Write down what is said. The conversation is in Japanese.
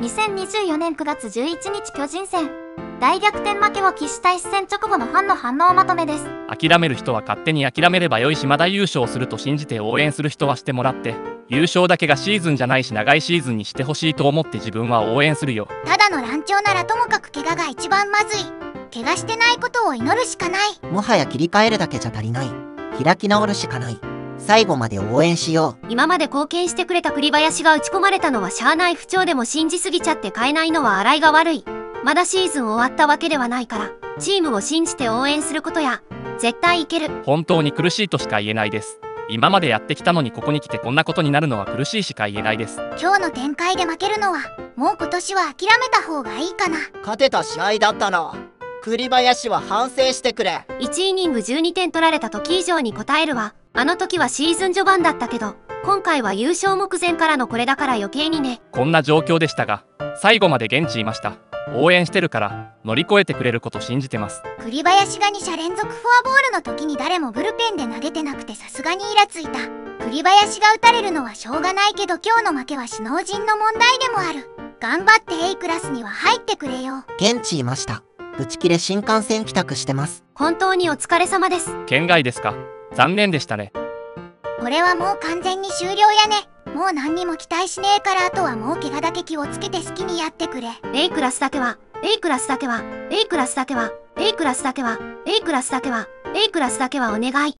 2024年9月11日巨人戦大逆転負けを喫した一戦直後のファンの反応まとめです。諦める人は勝手に諦めればよいしまだ優勝すると信じて応援する人はしてもらって優勝だけがシーズンじゃないし長いシーズンにしてほしいと思って自分は応援するよ。ただの乱調ならともかく怪我が一番まずい。怪我してないことを祈るしかない。もはや切り替えるだけじゃ足りない。開き直るしかない最後まで応援しよう。今まで貢献してくれた栗林が打ち込まれたのはしゃあない不調でも信じすぎちゃって変えないのは洗いが悪い。まだシーズン終わったわけではないからチームを信じて応援することや絶対いける。本当に苦しいとしか言えないです。今までやってきたのにここに来てこんなことになるのは苦しいしか言えないです。今日の展開で負けるのはもう今年は諦めた方がいいかな。勝てた試合だったな栗林は反省してくれ。1イニング12点取られた時以上に応えるわあの時はシーズン序盤だったけど今回は優勝目前からのこれだから余計にね。こんな状況でしたが最後まで現地いました。応援してるから乗り越えてくれること信じてます。栗林が2者連続フォアボールの時に誰もブルペンで投げてなくてさすがにイラついた。栗林が打たれるのはしょうがないけど今日の負けは首脳陣の問題でもある。頑張って A クラスには入ってくれよ。現地いました。ぶち切れ新幹線帰宅してます。本当にお疲れ様です。県外ですか？残念でしたね。これはもう完全に終了やね。もう何にも期待しねえからあとはもう怪我だけ気をつけて好きにやってくれ。A クラスだけは A クラスだけは A クラスだけは A クラスだけは A クラスだけは A クラスだけはお願い